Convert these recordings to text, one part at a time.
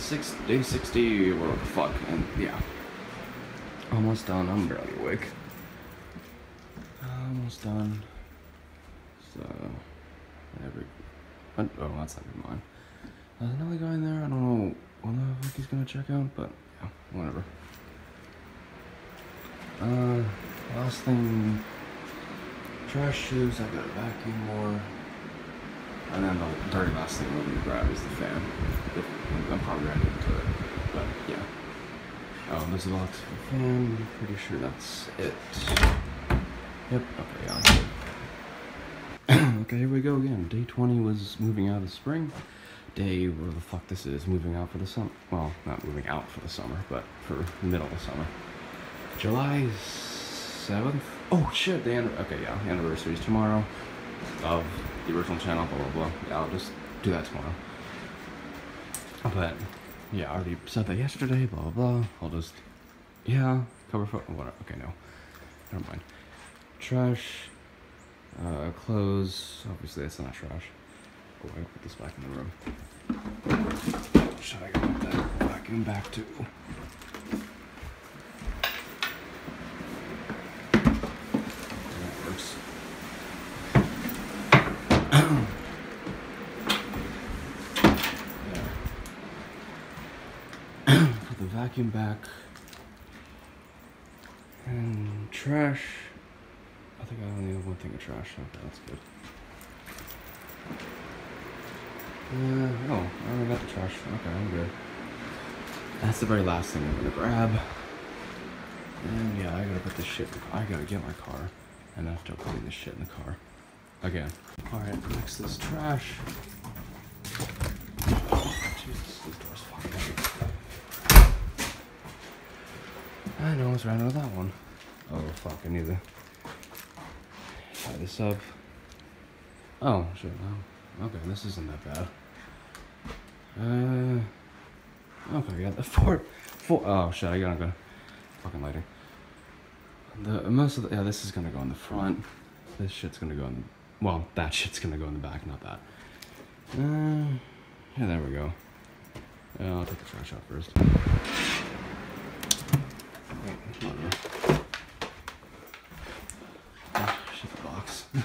six day sixty or fuck and yeah. Almost done. I'm barely awake. Almost done. So every oh that's not even mine. There's another guy in there. I don't know what the fuck he's gonna check out, but yeah, whatever. Uh, last thing, trash shoes. I got a vacuum more. And then the very last thing we're gonna grab is the fan. I'm probably right into it, but yeah. Oh, there's a lot of fan. Pretty sure that's it. Yep. Okay. Okay. Here we go again. Day 20 was moving out of spring. Day, where the fuck this is, moving out for the summer. Well, not moving out for the summer, but for middle of summer. July 7th. Oh shit. The okay. Yeah. Anniversary is tomorrow of the original channel, blah, blah, blah. Yeah, I'll just do that tomorrow. But, yeah, I already said that yesterday, blah, blah, blah. I'll just, yeah, cover photo, whatever. Okay, no. Never mind. Trash, uh, clothes. Obviously, it's not trash. Oh, I put this back in the room. Should I go with that vacuum back too? That works. Put the vacuum back. And trash. I think I only have one thing of trash. Okay, that's good. Uh, oh, I already got the trash. Okay, I'm good. That's the very last thing I'm gonna grab. And yeah, I gotta put this shit. I gotta get my car, and I have to put this shit in the car. Again. All right, next is trash. Jesus, this door's fucking heavy. I know, what's out of that one. Oh fuck, I need to tie this up. Oh shit, no. Okay, this isn't that bad. Uh, okay, yeah, the four, four. Oh shit, I gotta go. Fucking lighting. The most of the, yeah, this is gonna go in the front. This shit's gonna go in. Well, that shit's gonna go in the back, not that. Uh, yeah, there we go. Yeah, I'll take the trash out first. On. Ah, shit, the box. There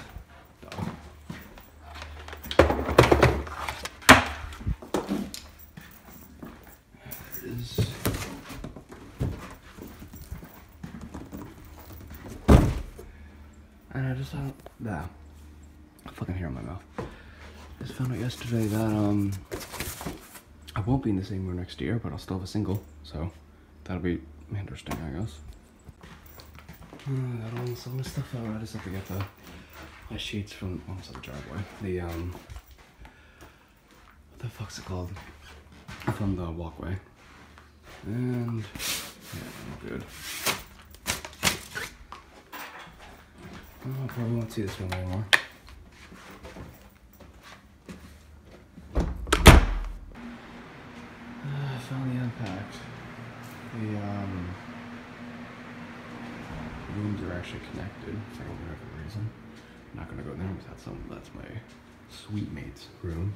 it is. And I just found that. Fucking hair in my mouth. I Just found out yesterday that um I won't be in the same room next year, but I'll still have a single, so that'll be interesting, I guess. Got all of the stuff out. I just have to get the my sheets from almost the driveway. The um what the fuck's it called? From the walkway. And yeah, good. I probably won't see this one anymore. Uh, finally unpacked. The um, rooms are actually connected for whatever reason. I'm not gonna go there because that's some that's my suite mate's room.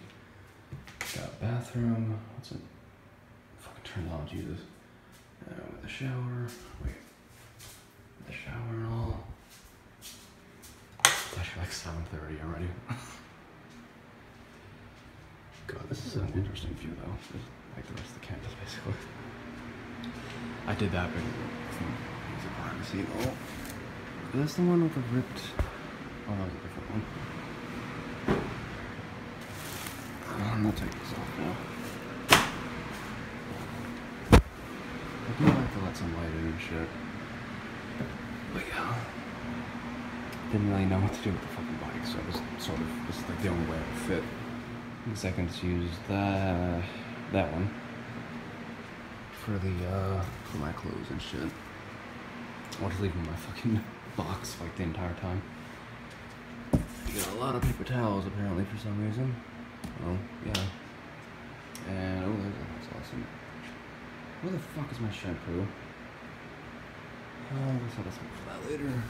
Got bathroom. What's it? Fucking turn on, Jesus. Uh, with the shower. Wait. The shower and all. It's actually like 7:30 already. God, this is an interesting view though. Like the rest of the campus, basically. I did that, but it's a privacy. Oh, is this the one with the ripped? Oh, that was a different one. Oh, I'm not taking this off now. I do like to let some light in and shit. But yeah. Didn't really know what to do with the fucking bike, so it was sort of this is like the only way it would fit. The second to use that that one for the uh for my clothes and shit. I'll just leave in my fucking box like the entire time. You got a lot of paper towels apparently for some reason. Oh yeah. And oh, that's awesome. Where the fuck is my shampoo? Oh, I guess I'll just for that later.